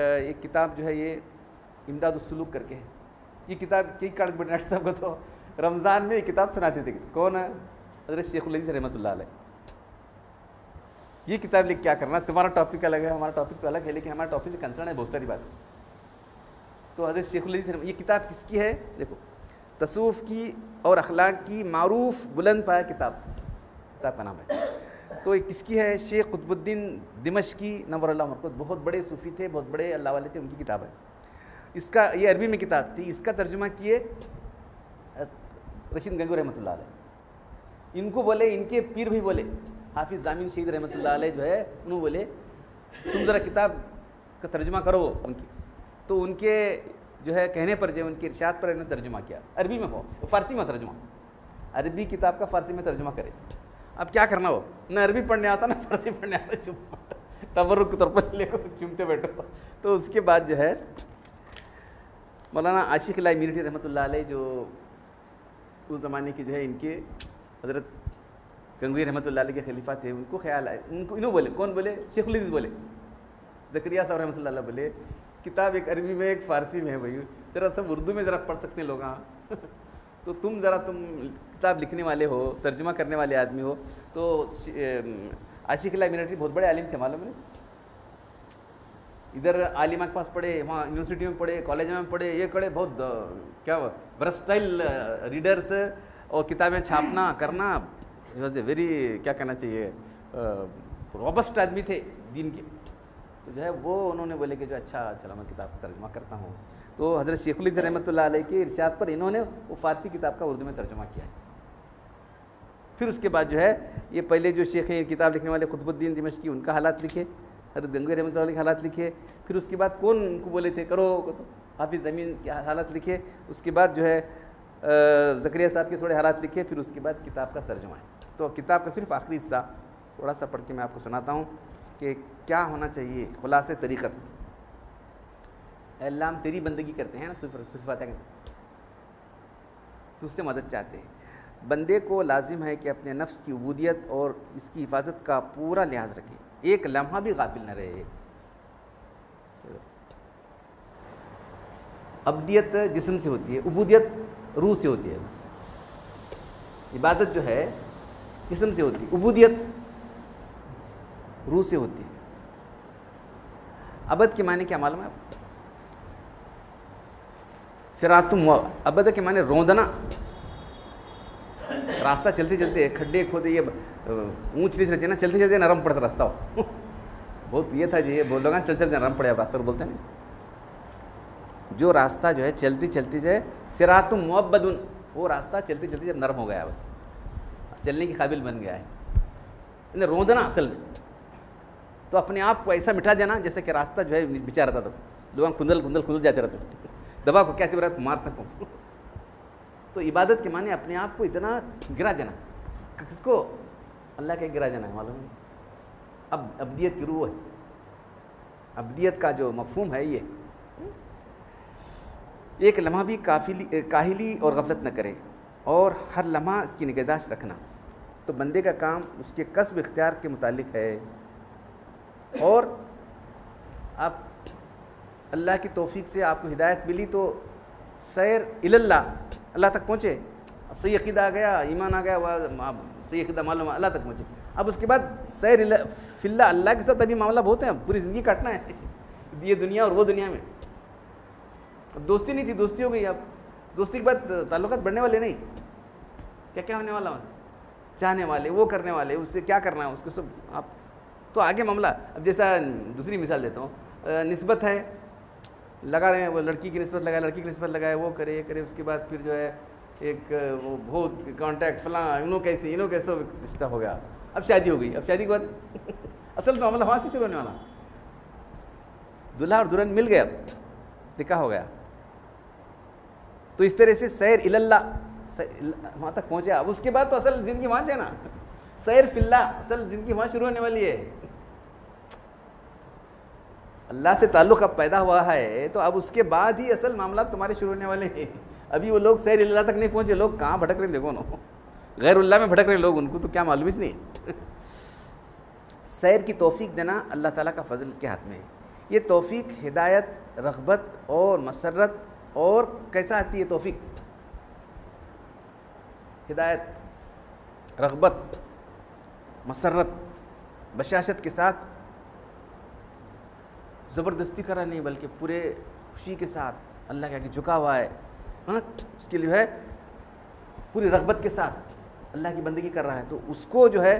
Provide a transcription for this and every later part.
एक किताब जो है ये इमदादुसलूक करके है। ये किताब की काड़ बटनाट साहब को तो। रमज़ान में ये किताब सुनाते थे। कौन है? हज़रत शेखुल रहमत ये किताब लिख क्या करना? तुम्हारा टॉपिक अलग है, हमारा टॉपिक तो अलग है, लेकिन हमारा टॉपिक से कंसर्न है, बहुत सारी बात। तो हज़रत शेखुल ये किताब किसकी है? देखो तसूफ़ की और अखलाक की मरूफ बुलंद पाया किताब। किताब का नाम है। तो ये किसकी है? शेख कुतुबुद्दीन दिमश की नवर मरकज बहुत बड़े सूफ़ी थे, बहुत बड़े अल्लाह वाले थे, उनकी किताब है। इसका, ये अरबी में किताब थी। इसका तर्जुमा किए रशीद गंगू रहमत इनको बोले, इनके पीर भी बोले, हाफिज़ जामिन शहीद रहमत जो है, उन्होंने बोले, तुम ज़रा किताब का तर्जुमा करो उनकी। तो उनके जो है, कहने पर जो उनके इर्शाद पर इन्होंने तर्जुमा किया। अरबी में हो फ़ारसी में तर्जुमा। अरबी किताब का फ़ारसी में तर्जुमा करे। अब क्या करना हो? न अरबी पढ़ने आता, ना फ़ारसी पढ़ने आता, चुप। तौर पर लेकर चुमते बैठो। तो उसके बाद जो है, मौलाना आशिक लाई मीरटी रहमत जो उस ज़माने के जो है इनके हज़रत गंगवी रहमत के खलीफा थे, उनको ख्याल आए। उनको इन्हों बोले, कौन बोले? शेख बोले। जकरिया साहब रहमत बोले, किताब एक अरबी में, एक फ़ारसी में है भाई। ज़रा सब उर्दू में ज़रा पढ़ सकते हैं लोग हाँ। तो तुम ज़रा, तुम किताब लिखने वाले हो, तर्जुमा करने वाले आदमी हो तो आशिक मिनटी बहुत बड़े आलिम थे, मालूम है? इधर आलिमा के पास पढ़े वहाँ यूनिवर्सिटी में पढ़े कॉलेज में पढ़े ये कड़े बहुत क्या ब्रस्टाइल रीडर्स और किताबें छापना, करना वॉज़ ए वेरी क्या कहना चाहिए रॉबस्ट आदमी थे दिन के। तो जो है, वो उन्होंने बोले कि जो अच्छा चलो, मैं किताब तर्जुमा करता हूँ। तो हज़रत शेखुल रहमत के इर्शाद पर इन्होंने वो फ़ारसी किताब का उर्दू में तर्जुमा किया है। फिर उसके बाद जो है, ये पहले जो शेख हैं किताब लिखने वाले खुतबुद्दीन दिमश की उनका हालात लिखे, हज़रत गंगे रहमत के हालात लिखे, फिर उसके बाद कौन उनको बोले थे, करो तो हाफिज़ ज़मीन के हालात लिखे, उसके बाद जो है जक्रिया साहब के थोड़े हालात लिखे, फिर उसके बाद किताब का तर्जुमा है। तो किताब का सिर्फ़ आखिरी हिस्सा थोड़ा सा पढ़ के मैं आपको सुनाता हूँ कि क्या होना चाहिए, खुलास तरीक़त। अल्लाह तेरी बंदगी करते हैं ना सिफात तो उससे मदद चाहते हैं। बंदे को लाजिम है कि अपने नफ्स की उबूदियत और इसकी हिफाजत का पूरा लिहाज रखे। एक लम्हा भी गाफिल न रहे। अबदियत जिसम से होती है, उबूदियत रूह से होती है। इबादत जो है, जिसम से होती है, उबूदियत रूह से होती है। अबद के माने क्या मालूम है आप? सिरातुम अबद के माने रोंदना। रास्ता चलते चलते खड्डे खोदे, ये ऊँच नीच रहती है ना, चलते चलते नरम पड़ता रास्ता। हो बहुत ये था जी, ये बोल लोग चल चलते नरम पड़े रास्ता बोलते हैं जो रास्ता जो है, चलती चलती जो है सिरातुम मुबदन वो रास्ता चलते चलते जब नरम हो गया, बस। चलने के काबिल बन गया है। रोंदना असल में। तो अपने आप को ऐसा मिटा देना, जैसे कि रास्ता जो है, बिचा रहता था। लोग खुंदल खुंदल खुंदल जाते रहते दबा को क्या रहा मारते को तो इबादत के माने अपने आप को इतना गिरा देना किसको? अल्लाह के गिरा देना है, मालूम अब अबदियत की रूह है। अबदियत का जो मफहूम है ये एक लम्हा भी काफिली, काहिली और गफलत न करे और हर लम्हा इसकी निगहदाश्त रखना। तो बंदे का काम उसके कसब इख्तियार के मुतालिक है। और आप अल्लाह की तोफ़ी से आपको हिदायत मिली तो सैर इल्ला अल्लाह तक पहुँचे। अब सही अकीदा आ गया, ईमान आ गया वह सही अकीदा मालूम अल्लाह तक पहुँचे। अब उसके बाद सैर फिल्ला, अल्लाह के साथ अभी मामला बहुत है पूरी ज़िंदगी काटना है। ये दुनिया और वो दुनिया में। अब दोस्ती नहीं थी, दोस्ती हो गई अब। दोस्ती के बाद ताल्लुक बढ़ने वाले नहीं। क्या क्या होने वाला चाहने वाले, वो करने वाले, उससे क्या करना है, उसको सब आप तो आगे मामला। अब जैसा दूसरी मिसाल देता हूँ। नस्बत है लगा रहे हैं, वो लड़की की नस्बत लगाए, लड़की की नस्बत लगाए, वो करे, ये करे, उसके बाद फिर जो है, एक, वो भूत कॉन्टैक्ट फला, इनो कैसे इनो कैसे रिश्ता हो गया। अब शादी हो गई, अब शादी के बाद असल तो मामला वहाँ से शुरू होने वाला। दुल्हा और दुल्हन मिल गया निकाह हो गया। तो इस तरह से सैर इल्ला वहाँ तक पहुँचे। अब उसके बाद तो असल ज़िंदगी वहाँ से ना, सैर फिल्ला, असल ज़िंदगी वहाँ शुरू होने वाली है। अल्लाह से ताल्लुक़ अब पैदा हुआ है तो अब उसके बाद ही असल मामला तुम्हारे शुरू होने वाले हैं। अभी वो लोग सैर अल्लाह तक नहीं पहुँचे, लोग कहाँ भटक रहे हैं, देखो ना। गैरुल्ला में भटक रहे लोग, उनको तो क्या मालूम ही नहीं सैर की तोफ़ी देना अल्लाह ताला का फजल के हाथ में है। ये तोफ़ी हिदायत, रगबत और मसरत और कैसा आती है तोफ़ी हिदायत, रगबत, मसरत, बशाशत के साथ ज़बरदस्ती करा नहीं, बल्कि पूरे खुशी के साथ, अल्लाह के आगे झुका हुआ है हाँ उसके लिए है, पूरी रगबत के साथ अल्लाह की बंदगी कर रहा है तो उसको जो है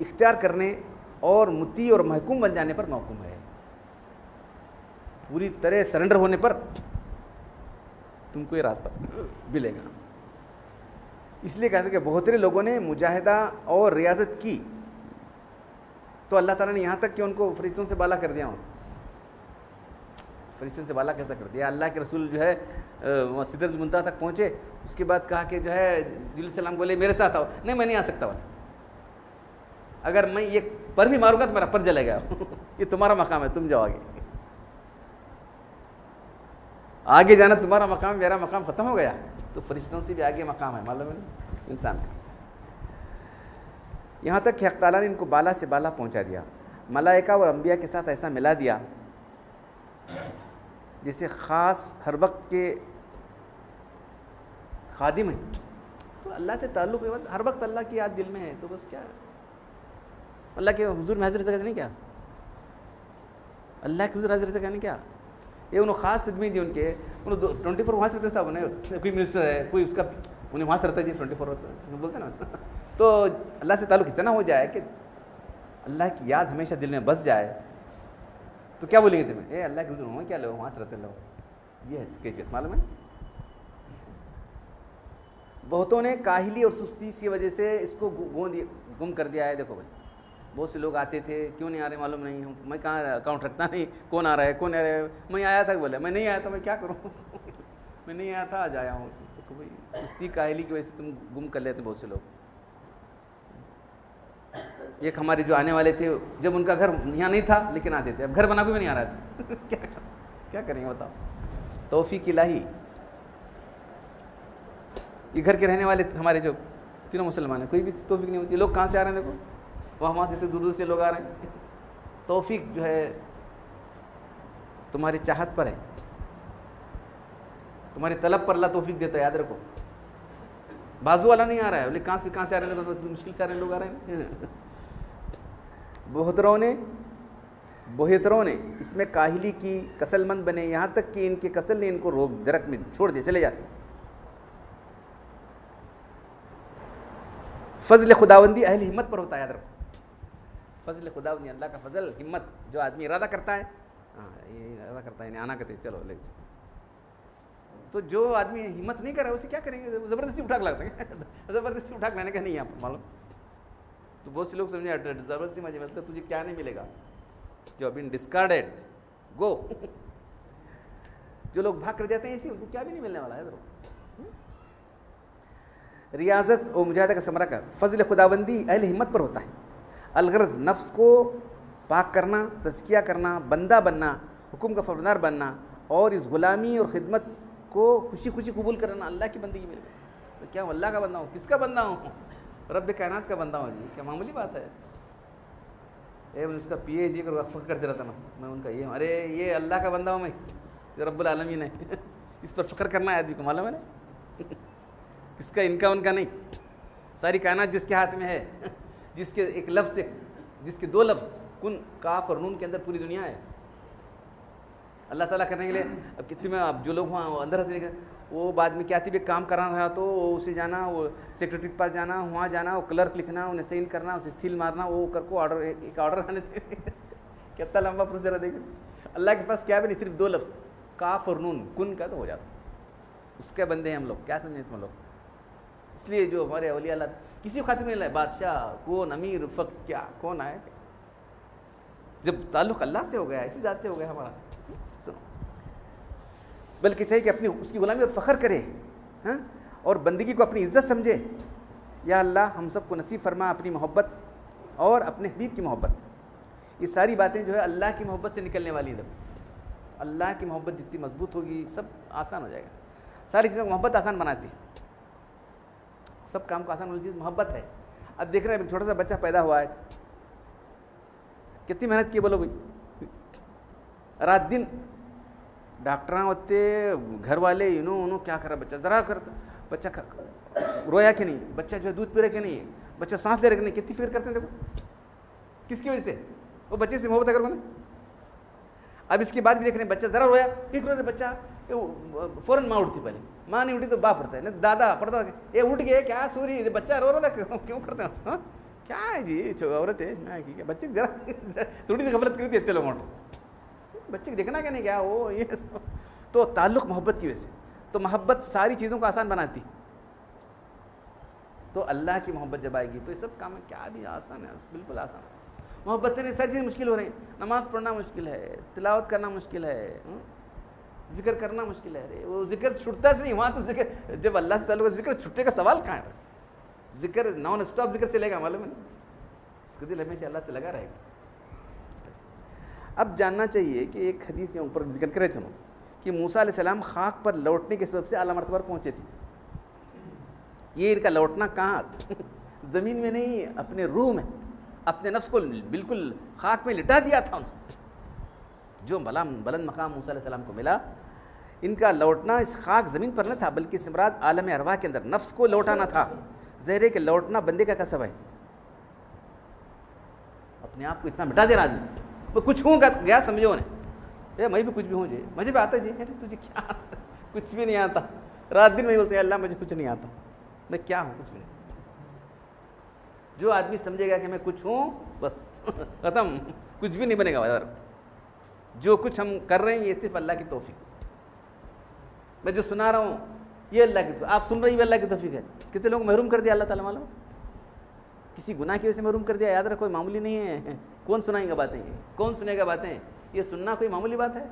इख्तियार करने और मुती और महकूम बन जाने पर महकूम है। पूरी तरह सरेंडर होने पर तुमको ये रास्ता मिलेगा। इसलिए कहते कि बहुत सारे लोगों ने मुजाहिदा और रियाजत की तो अल्लाह ताला ने यहाँ तक कि उनको फरिश्तों से बाला कर दिया उसे फरिश्तों से बाला कैसा कर दिया? अल्लाह के रसूल जो है सिदर मुंता तक पहुँचे। उसके बाद कहा कि जो है, जिल सलाम बोले, मेरे साथ आओ। नहीं, मैं नहीं आ सकता वाला अगर मैं ये पर भी मारूँगा तो मेरा पर जलेगा। ये तुम्हारा मकाम है, तुम जाओ आगे। आगे जाना तुम्हारा मकाम, मेरा मकाम ख़त्म हो गया। तो फरिश्तों से भी आगे मकाम है, मालूम है इंसान का। यहाँ तक कि ताला ने इनको बाला से बाला पहुँचा दिया। मलाइका और अम्बिया के साथ ऐसा मिला दिया। जिसे ख़ास हर वक्त के खादिम है। तो अल्लाह से ताल्लुक़ हर वक्त अल्लाह की याद दिल में है तो बस क्या? अल्लाह के हजूर में हाजिर नहीं क्या? अल्लाह के हजूर हाजिर नहीं क्या? ये उन्होंने खास आदमी थी उनके। उन्होंने ट्वेंटी फोर वहाँ से रहते साहब, उन्हें कोई मिनिस्टर है, कोई उसका उन्हें वहाँ से रहता जी, ट्वेंटी फोर बोलते ना तो अल्लाह से ताल्लुक़ इतना हो जाए कि अल्लाह की याद हमेशा दिल में बस जाए। तो क्या बोलेंगे तुम्हें? ए, अल्लाह के हजूर क्या लो? वहाँ रहते लोग ये है, कैफियत, मालूम है? बहुतों ने काहिली और सुस्ती की वजह से इसको गोंद गुम कर दिया है। देखो भाई, बहुत से लोग आते थे, क्यों नहीं आ रहे मालूम नहीं हूँ मैं कहाँ अकाउंट रखता नहीं? कौन आ रहा है, कौन आ रहा है? मैं आया था बोले, मैं नहीं आया था, मैं क्या करूँ? मैं नहीं आया था, आज आया हूँ। देखो भाई, सुस्ती, काहिली की वजह से तुम गुम कर लेते बहुत से लोग। एक हमारे जो आने वाले थे, जब उनका घर यहाँ नहीं था, लेकिन आते थे। अब घर बना भी नहीं आ रहा था क्या क्या करेंगे बताओ। तोहफी की लाही ये घर के रहने वाले हमारे जो तीनों मुसलमान हैं, कोई भी तोफीक नहीं होती। लोग कहाँ से आ रहे हैं, देखो? वहाँ वहाँ से इतने दूर दूर से लोग आ रहे हैं। तोफीक जो है, तुम्हारी चाहत पर है। तुम्हारी तलब पर अल्लाह तोफीक देता है, याद रखो। बाजू वाला नहीं आ रहा है। बोले कहाँ से कहाँ से आ रहे हैं? तो मुश्किल से आ रहे हैं लोग आ रहे हैं। बहुतरों ने बोहतरों ने इसमें काहिली की कसलमंद बने। यहाँ तक कि इनके कसल ने इनको रोक दरक में छोड़ दिया चले जाते फ़ज़ल खुदाबंदी अहल हिम्मत पर होता है याद रखो। फ़ज़ल खुदाबंदी अल्लाह का फ़ज़ल हिम्मत जो आदमी इरादा करता है। हाँ ये इरादा करता है आना कहते चलो ले। तो जो आदमी हिम्मत नहीं कर रहा उसे क्या करेंगे? ज़बरदस्ती उठा के लगते हैं। ज़बरदस्ती उठा लाने का नहीं यहाँ मालूम? तो बहुत से लोग समझे ज़बरदस्ती मज़े मिलता तुझे क्या नहीं मिलेगा? जो अभी डिस्कार्डेड गो जो लोग भाग कर जाते हैं इसी, उनको क्या भी नहीं मिलने वाला है तो रियाजत और मुजाहिदा का समरा का, फजल खुदाबंदी अहल हिम्मत पर होता है। अलगरज नफ्स को पाक करना तस्किया करना, बंदा बनना, हुक्म का फरदार बनना, और इस गुलामी और ख़िदमत को खुशी खुशी कबूल करना अल्लाह की बंदगी मिल गई। तो क्या अल्लाह का बंदा हूँ? किसका बंदा हूँ? रब कायनात का बंदा हूँ जी। क्या मामूली बात है? ए मैं उसका पी एच डी कर फ़ख्र करते रहता ना मैं। उनका ये अरे, ये अल्लाह का बंदा हूँ मैं। जो रब्बुल आलमीन है। इस पर फ़ख्र करना है आदमी को, मालूम है ना? किसका इनका, उनका नहीं। सारी कायनात जिसके हाथ में है, जिसके एक लफ्ज़ से, जिसके दो लफ्ज़, कुन, काफ और नून के अंदर पूरी दुनिया है अल्लाह ताला करने के लिए, अब कितने में अब जो लोग वहाँ अंदर रहते वो बाद में क्या थी, भी काम कराना रहा तो उसे जाना, वो सेक्रेटरी के पास जाना, वहाँ जाना, वो क्लर्क लिखना, उन्हें साइन करना, उसे सील मारना, वो कर को ऑर्डर एक ऑर्डर आने थे कितना लंबा प्रोसीजर है, देख। अल्लाह के पास क्या भी नहीं, सिर्फ़ दो लफ्ज़, काफ और नून, कुन का तो हो जाता उसके बंदे हैं हम लोग, क्या समझे तुम लोग? इसलिए जो हमारे अली अल्लाह, किसी को खातिर नहीं लाए, बादशाह, कौन, अमीर, फ़क, क्या, कौन आए जब ताल्लुक़ अल्लाह से हो गया, इसी ज़ात से हो गया हमारा। बल्कि चाहिए कि अपनी, उसकी गुलामी पर फ़ख्र करे हाँ? और बंदगी को अपनी इज़्ज़त समझे। या अल्लाह, हम सबको नसीब फरमा अपनी मोहब्बत और अपने हबीब की मोहब्बत। ये सारी बातें जो है अल्लाह की मोहब्बत से निकलने वाली है। अल्लाह की मोहब्बत जितनी मज़बूत होगी, सब आसान हो जाएगा। सारी चीज़ों को मोहब्बत आसान बनाती। सब काम को आसान वाली चीज़ मोहब्बत है। अब देख रहे हैं, छोटा सा बच्चा पैदा हुआ है। कितनी मेहनत की बोलो भाई। रात दिन डॉक्टर होते घर वाले यू नो उन्होंने क्या करा, बच्चा ज़रा करता, बच्चा रोया कि नहीं, बच्चा जो है दूध पी रहा कि नहीं, बच्चा सांस ले रहा कि नहीं, कितनी फ़िक्र करते हैं देखो। किसकी वजह से? वो बच्चे से मोहब्बत अगर अब इसके बाद भी देख रहे हैं, बच्चा ज़रा रोया ठीक रो बच्चा फ़ौरन माँ उठती पहले। माँ नहीं उठी तो बाप पड़ता है, नहीं दादा पड़ता ये उठ गए क्या सूरी बच्चा रो रहा था, क्यों क्यों करते हैं हाँ? क्या है जी औरत है बच्चे जरा, थोड़ी सी गफलत करी थी इतने लोग बच्चे को देखना क्या नहीं, क्या वो ये सब? तो ताल्लुक़ मोहब्बत की वजह से। तो मोहब्बत सारी चीज़ों को आसान बनाती। तो अल्लाह की मोहब्बत जब आएगी तो ये सब काम क्या भी आसान है, बिल्कुल आसान है। मोहब्बत नहीं सारी चीज़ें मुश्किल हो रही नमाज़ पढ़ना मुश्किल है, तिलावत करना मुश्किल है हम्म? ज़िक्र करना मुश्किल है। अरे, वो ज़िक्र छुटता से नहीं, वहाँ तो ज़िक्र, जब अल्लाह से ताल्लुक ज़िक्र छुट्टे का सवाल कहाँ है? ज़िक्र नॉन स्टॉप ज़िक्र चलेगा, मालूम है उसका दिल हमेशा अल्लाह से लगा रहेगा। अब जानना चाहिए कि एक हदीस के ऊपर ज़िक्र करे थे कि मूसा सलाम खाक पर लौटने के सबब से आला मरतबा पहुँचे थे। ये इनका लौटना कहाँ? ज़मीन में नहीं, अपने रूह में, अपने नफ्स को बिल्कुल खाक में लिटा दिया था उन्होंने। जो बला बुलंद मकाम मूसा सलाम को मिला, इनका लौटना इस खाक ज़मीन पर न था, बल्कि सिमरात आलम अरवा के अंदर नफ्स को लौटाना था। जहरे के लौटना बंदे का कसब है। अपने आप को इतना मिटा दे रहा आदमी। कुछ हूँ गया समझो ने ये मैं भी कुछ भी हूँ जी। मुझे भी आता जी। अरे, तुझे क्या कुछ भी नहीं आता। रात दिन नहीं बोलते, अल्लाह मुझे कुछ नहीं आता। मैं क्या हूँ? कुछ नहीं। जो आदमी समझेगा कि मैं कुछ हूँ, बस। ख़त्म। कुछ भी नहीं बनेगा यार जो कुछ हम कर रहे हैं, ये सिर्फ़ अल्लाह की तोफ़ी मैं जो सुना रहा हूँ, ये अल्लाह की आप सुन रहे हैं अल्लाह की तोफ़ी है। कितने लोग महरूम कर दिया अल्लाह ताला मालूम? किसी गुनाह की वजह से महरूम कर दिया? याद रखो मामूली नहीं है। कौन सुनाएगा बातें? ये कौन सुनेगा बातें? ये सुनना कोई मामूली बात है?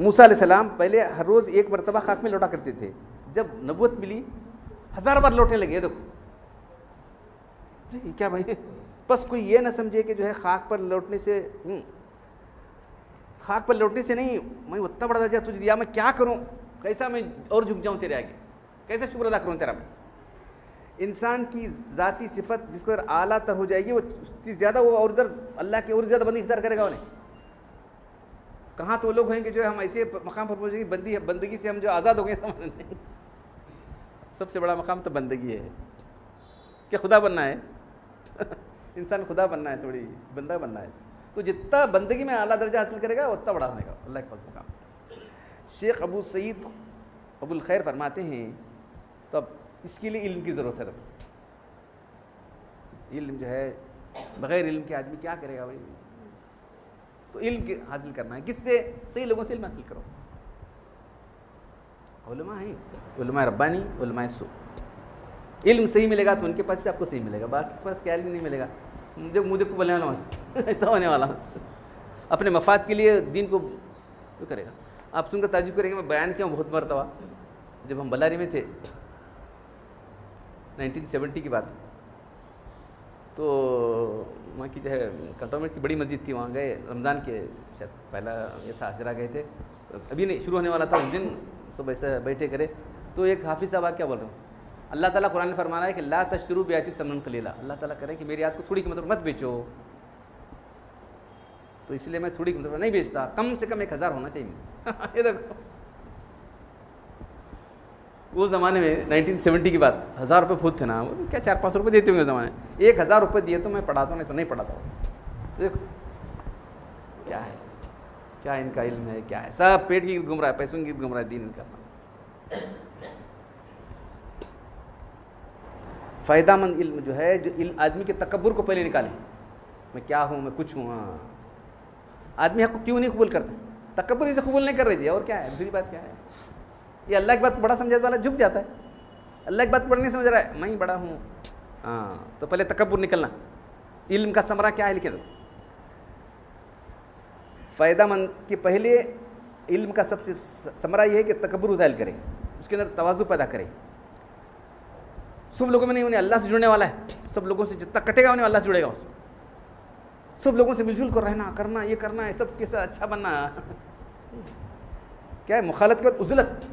मूसा सलाम पहले हर रोज़ एक मरतबा खाक में लौटा करते थे। जब नबूत मिली हज़ार बार लौटने लगे देखो। क्या भाई? बस कोई ये ना समझे कि जो है खाक पर लौटने से हम्म, खाक पर लौटने से नहीं मैं उतना बड़ा दर्जा तुझे दिया मैं क्या करूँ? कैसा मैं और झुक जाऊँ तेरे आगे? कैसे शुक्र अदा करूँ तेरा मैं? इंसान की ज़ाती सिफत जिसको अगर आला तर हो जाएगी, वो उसकी ज़्यादा वो और इधर अल्लाह की और ज़्यादा बंदी इख्तार करेगा उन्हें। कहाँ तो लोग होंगे जो हम ऐसे मकाम पर पहुँचेंगे, बंदी बंदगी से हम जो आज़ाद हो गए, समझ सबसे बड़ा मकाम तो बंदगी है। क्या खुदा बनना है? इंसान खुदा बनना है थोड़ी, बंदा बनना है। तो जितना बंदगी में आला दर्जा हासिल करेगा, उतना बड़ा होने का, अल्लाह के पास मकाम। शेख अबू सईद अबुल खैर फरमाते हैं तो अब इसके लिए इल्म की ज़रूरत है इल्म जो है, बग़ैर इल्म के आदमी क्या करेगा भाई? तो इल्म हासिल करना है। किससे? सही लोगों से इल्म हासिल करो। उलमा हैं, उलमा रब्बानी, उलमा सो। इल्म सही मिलेगा तो उनके पास से आपको सही मिलेगा। बाकी पास क्या नहीं मिलेगा। मुझे मुझे को बोलने वाला ऐसा होने वाला अपने मफाद के लिए दिन को तो करेगा। आप सुनकर ताजुब करेंगे, मैं बयान किया हूँ बहुत मरतबा। जब हम बल्लारी में थे 1970 की बात। तो वहाँ की जो है, कंटोनमेंट की बड़ी मस्जिद थी, वहाँ गए, रमज़ान के शायद पहला ये था, आशरा गए थे। अभी नहीं, शुरू होने वाला था उस दिन, सब ऐसे बैठे करे। तो एक हाफिज़ साहब क्या बोल रहे हूँ? अल्लाह ताला कुरान में फरमाना है कि, ला तशरू ब्याती समन कलीला अल्लाह ताला करें कि, मेरी याद को थोड़ी कीमत मतलब मत बेचो। तो इसलिए मैं थोड़ी कीमत मतलब नहीं बेचता, कम से कम एक हज़ार होना चाहिए ये देखो। उस ज़माने में 1970 की बात हज़ार रुपये फूट थे ना, वो क्या चार पाँच रुपये देते होंगे ज़माने एक हज़ार रुपये दिए तो मैं पढ़ाता नहीं तो नहीं पढ़ाता हूँ। देखो, क्या है? क्या इनका इल्म है, क्या है? सब पेट की घूम रहा है, पैसों की घूम रहा है, दीन का फ़ायदामंद इल्म जो है, जो इल्म, आदमी के तकबर को पहले निकाले। मैं क्या हूँ, मैं कुछ हूँ हाँ। आदमी हक क्यों नहीं कबूल करता? तकबर इसे कबूल नहीं कर रही थी और क्या है? दूसरी बात क्या है? ये अल्लाह की बात बड़ा समझाने वाला झुक जाता है। अल्लाह की बात बड़ा नहीं समझ रहा है, मैं ही बड़ा हूँ। हाँ तो पहले तकबर निकलना। इल्म का समरा क्या है लिखे दो फ़ायदामंद के पहले इल्म का सबसे समरा यह है कि तकबर उजाइल करें, उसके अंदर तोज़ु पैदा करें। सब लोगों में नहीं, उन्हें अल्लाह से जुड़ने वाला है। सब लोगों से जितना कटेगा, उन्हें अल्लाह से जुड़ेगा उसमें। सब लोगों से मिलजुल कर रहना, करना, ये करना है सब के साथ अच्छा बनना। क्या है? मुखालत के बाद उजलत।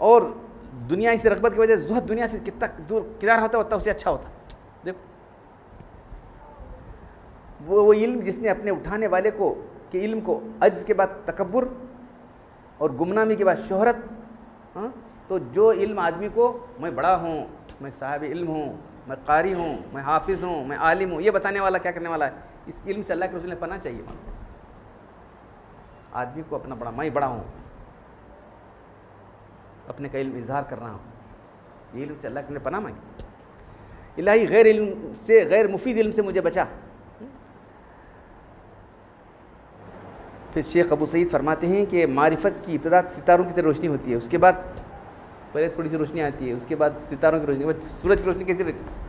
और दुनिया से रगबत की वजह से दुनिया से कितना दूर, किनारा होता उतना उसे अच्छा होता। देखो। वो वो इल्म जिसने अपने उठाने वाले को, के इल्म को अज के बाद तकबर और गुमनामी के बाद शोहरत हाँ तो जो इल्म आदमी को, मैं बड़ा हूँ, मैं साहब इल्म हूँ, मैं कारी हूँ, मैं हाफिज़ हूँ, मैं आलिम हूँ, ये बताने वाला क्या करने वाला है? इस इल्म से अल्लाह के रसूल ने पना चाहिए। आदमी को अपना बड़ा, मैं बड़ा हूँ। अपने का इल्म इजहार कर रहा हूँ। ये इल्म से अल्लाह ने पना मांगी। इलाही गैर इल्म से, गैर मुफीद इल्म से मुझे बचा। फिर शेख अबू सईद फरमाते हैं कि मारिफत की इब्तदा सितारों की तरह रोशनी होती है। उसके बाद पहले थोड़ी सी रोशनी आती है, उसके बाद सितारों की रोशनी सूरज की रोशनी कैसी रहती है?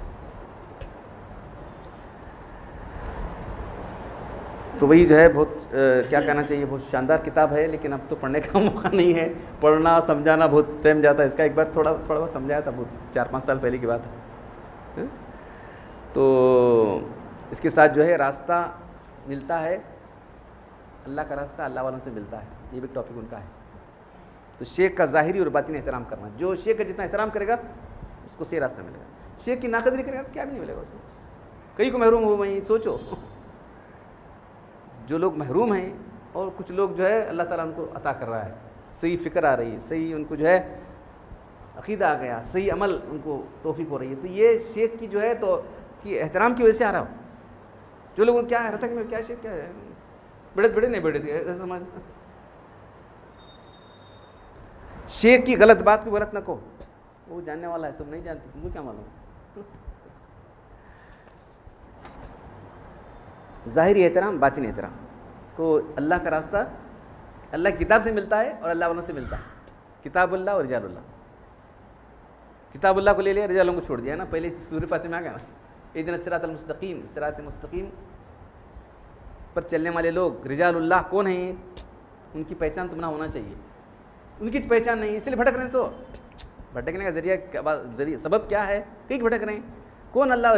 तो वही जो है बहुत आ, क्या कहना चाहिए बहुत शानदार किताब है लेकिन अब तो पढ़ने का मौका नहीं है। पढ़ना समझाना बहुत टाइम जाता है। इसका एक बार थोड़ा थोड़ा बहुत समझाया था बहुत चार पाँच साल पहले की बात है। तो इसके साथ जो है रास्ता मिलता है। अल्लाह का रास्ता अल्लाह वालों से मिलता है। ये भी टॉपिक उनका है। तो शेख का ज़ाहिरी और बातिन एहतराम करना। जो शेख का जितना एहतराम करेगा उसको सही रास्ता मिलेगा। शेख की नाकदरी करेगा तो क्या भी नहीं मिलेगा उसको कई को महरूम हो वहीं सोचो। जो लोग महरूम हैं और कुछ लोग जो है अल्लाह ताला उनको अता कर रहा है। सही फ़िक्र आ रही है, सही उनको जो है अकीदा आ गया, सही अमल उनको तोफ़ी हो रही है। तो ये शेख की जो है तो कि एहतराम की वजह से आ रहा हो। जो लोग क्या है रतक में क्या शेख क्या है? बड़े बड़े नहीं बड़े समझ शेख की गलत बात को गलत न कहो। वो जानने वाला है, तुम नहीं जानते, तुमको क्या मालूम? ज़ाहिरी एहतराम, बातिन एहतराम। तो अल्लाह का रास्ता, अल्लाह किताब से मिलता है और अल्लाह वालों से मिलता है। किताबुल्लाह और रिजालुल्लाह। किताबुल्लाह को ले लिया, रिजालों को छोड़ दिया ना? पहले सूर्य फातिमा आ गया ना? एक दिन सिरात मुस्तकीम सिरात मुस्तकीम पर चलने वाले लोग, रिजालुल्लाह कौन है उनकी पहचान तुम्हारा होना चाहिए। उनकी पहचान नहीं इसलिए भटक रहे हैं तो। भटकने का ज़रिया सबब क्या है? कहीं भटक रहे हैं। कौन अल्लाह